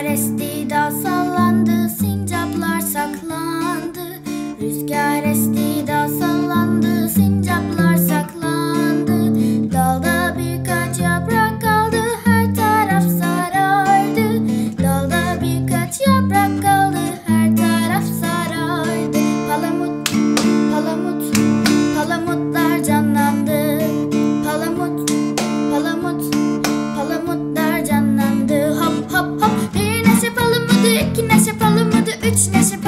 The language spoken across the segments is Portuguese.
But I still Christmas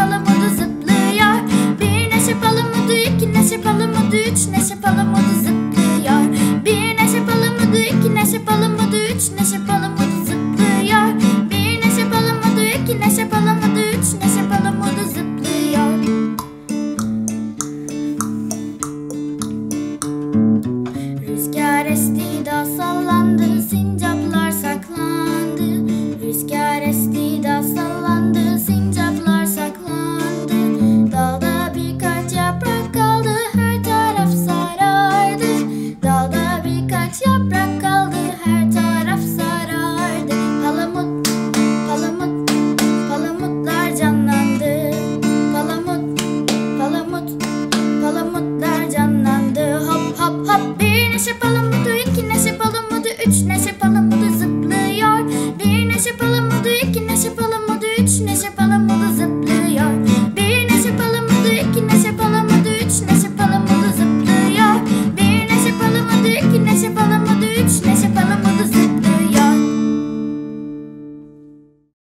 pela mudas a